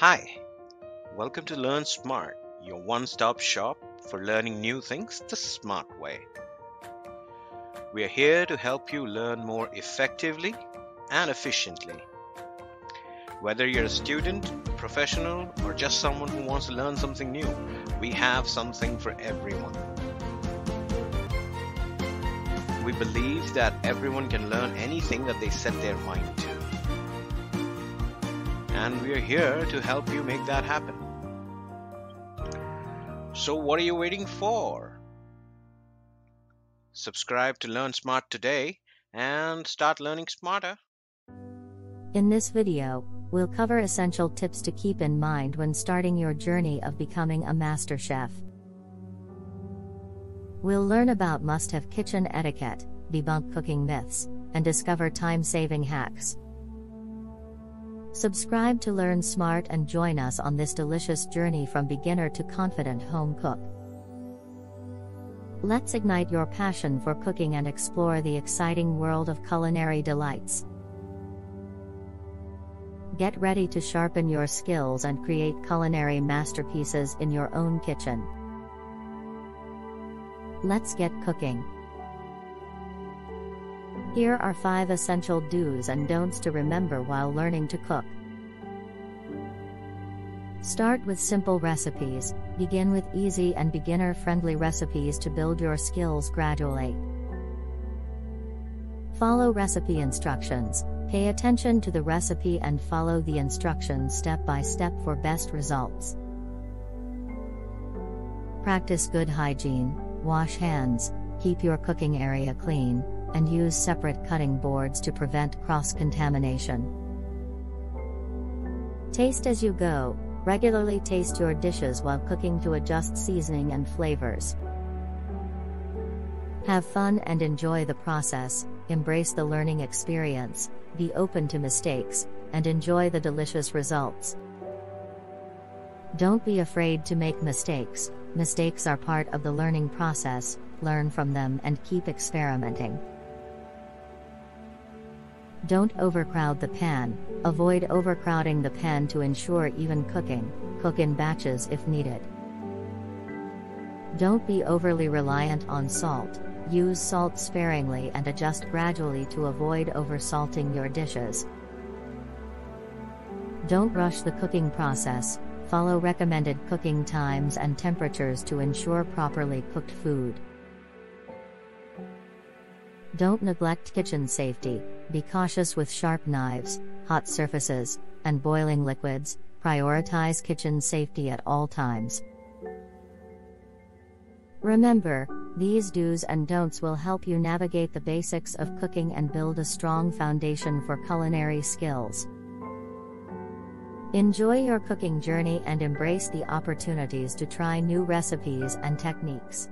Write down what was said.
Hi, welcome to Learn Smart, your one stop shop for learning new things the smart way. We are here to help you learn more effectively and efficiently. Whether you're a student, professional, or just someone who wants to learn something new, we have something for everyone. We believe that everyone can learn anything that they set their mind to. And we are here to help you make that happen. So, what are you waiting for? Subscribe to Learn Smart today and start learning smarter. In this video, we'll cover essential tips to keep in mind when starting your journey of becoming a master chef. We'll learn about must have kitchen etiquette, debunk cooking myths, and discover time saving hacks. Subscribe to Learn Smart and join us on this delicious journey from beginner to confident home cook. Let's ignite your passion for cooking and explore the exciting world of culinary delights. Get ready to sharpen your skills and create culinary masterpieces in your own kitchen. Let's get cooking. Here are 5 essential do's and don'ts to remember while learning to cook. Start with simple recipes, begin with easy and beginner friendly recipes to build your skills gradually. Follow recipe instructions, pay attention to the recipe and follow the instructions step by step for best results. Practice good hygiene, wash hands, keep your cooking area clean, and use separate cutting boards to prevent cross contamination. Taste as you go, regularly taste your dishes while cooking to adjust seasoning and flavors. Have fun and enjoy the process, embrace the learning experience, be open to mistakes, and enjoy the delicious results. Don't be afraid to make mistakes, mistakes are part of the learning process, learn from them and keep experimenting. Don't overcrowd the pan, avoid overcrowding the pan to ensure even cooking, cook in batches if needed. Don't be overly reliant on salt, use salt sparingly and adjust gradually to avoid oversalting your dishes. Don't rush the cooking process, follow recommended cooking times and temperatures to ensure properly cooked food. Don't neglect kitchen safety, be cautious with sharp knives, hot surfaces, and boiling liquids, prioritize kitchen safety at all times. Remember, these do's and don'ts will help you navigate the basics of cooking and build a strong foundation for culinary skills. Enjoy your cooking journey and embrace the opportunities to try new recipes and techniques.